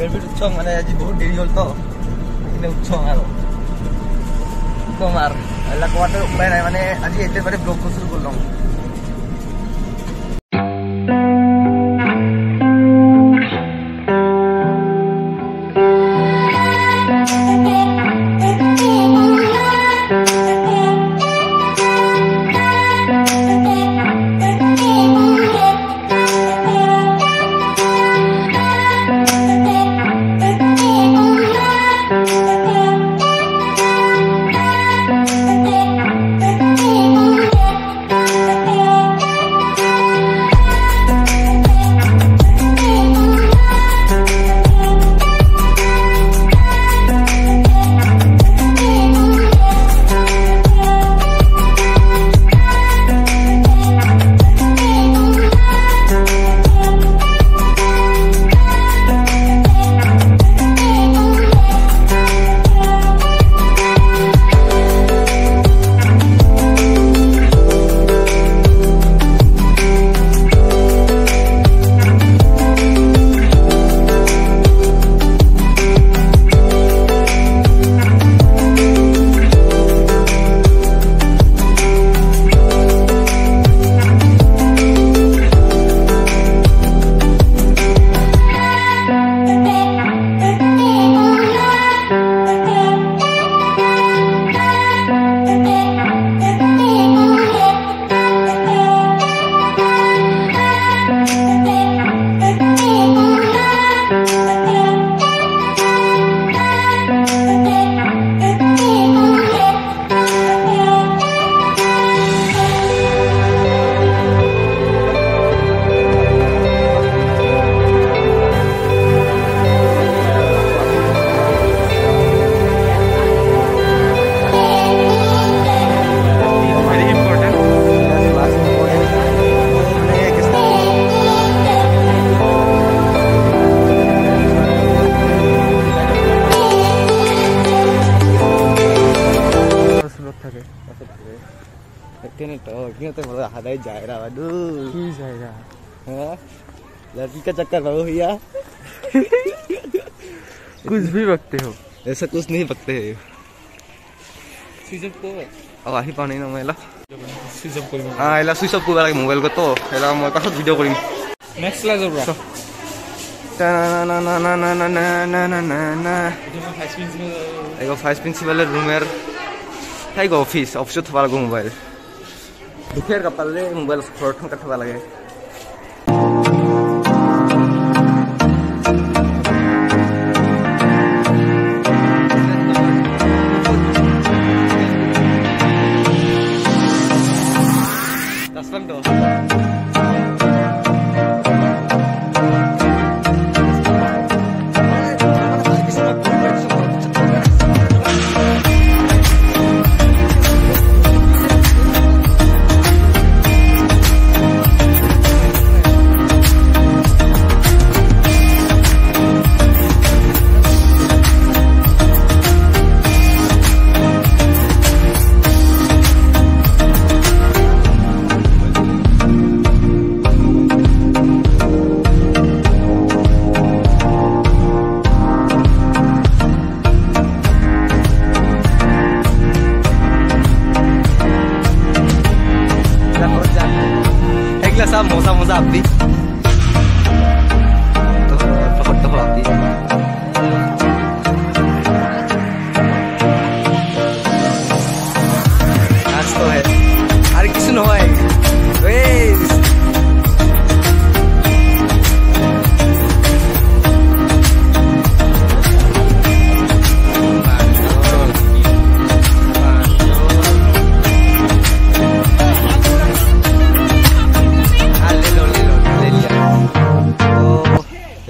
Favourite উৎসৱ মানে আজি বহুত দেৰি হ'ল তো সেইখিনি উৎসৱ আৰু। ক'ম আৰু। এইবিলাক কোৱাটো উপায় নাই। মানে আজি একেবাৰে ব্লগ বস্তু কৰি সেইকাৰণেতো সিহঁতে ঘৰত সদায় যায় ৰা বাইদেউ কি জায়গা हाँ? लड़की का चक्कर रहो भैया कुछ भी बकते हो ऐसा कुछ नहीं पकते है সুইচ অফ কৰ अब আহি পোৱা নাই ন মই এলা সুইচ অফ কৰিব অঁ এলা চুইচ অফ কৰিব লাগে মোবাইলটো এলা মই পাছত ভিডিঅ' কৰিম নেক্সট ক্লাছৰ পৰা এগো ভাইচ প্ৰিন্সিপালৰ ৰুমেৰ থাকিব অফিচ অফিচত থব লাগিব মোবাইল দুখীয়াৰ কাপালে মোবাইল থকা থব লাগে।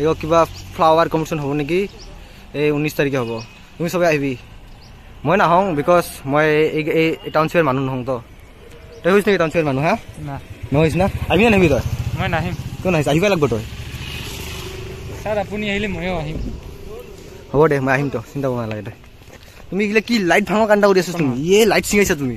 এগো কিবা ফ্লাৱাৰ কম্পিটিশ্যন হ'ব নেকি? এই ঊনৈছ তাৰিখে হ'ব। তুমি চবে আহিবি। মই নাহওঁ বিকজ মই এই এই টাউনশ্বিপৰ মানুহ নহওঁ তো। তই হৈছ নেকি টাউনশ্বিপৰ মানুহ হা? নহৈছ না? আহিবি নাহিবি তই? মই নাহিম। কিয় নাহিছ? আহিব লাগিব তই। ছাৰ আপুনি আহিলে ময়ো আহিম। হ'ব দে মই আহিম তো। চিন্তা কৰিব নালাগে তই তুমি এইগিলা কি লাইট ভাঙৰ কান্দা কৰি আছা তুমি? ইয়ে লাইট চিঙাইছা তুমি।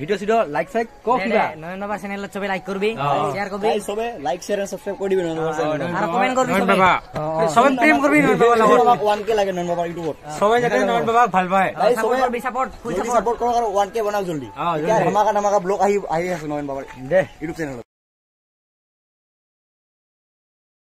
ভিডিঅ' চিডিঅ' লাইক চাইক ক কিবা? নয়ন বাবা চেনেলত চবে লাইক করবি শেয়ার করবি চবে লাইক শেয়াৰ আৰু ছাবস্ক্ৰাইব কৰি দিবি নন আৰ কমেন্ট কৰবি নয়ন সবে। বাবা সবে প্ৰেম কৰবি নয়ন বাবা লগত কে লাগে বাবাৰ ইউটিউবত সবাই যাতে নয়ন ভাল পায়। এই চবে কৰবি সাপোৰ্ট ফুল সাপোৰ্ট কৰক আৰু ওৱান কে বনাওক জলদি। এতিয়া ধামাকা ধামাকা ব্লগ আহি আহি আছে নয়ন বাবাৰ দে। ইউটিউব চেনেলত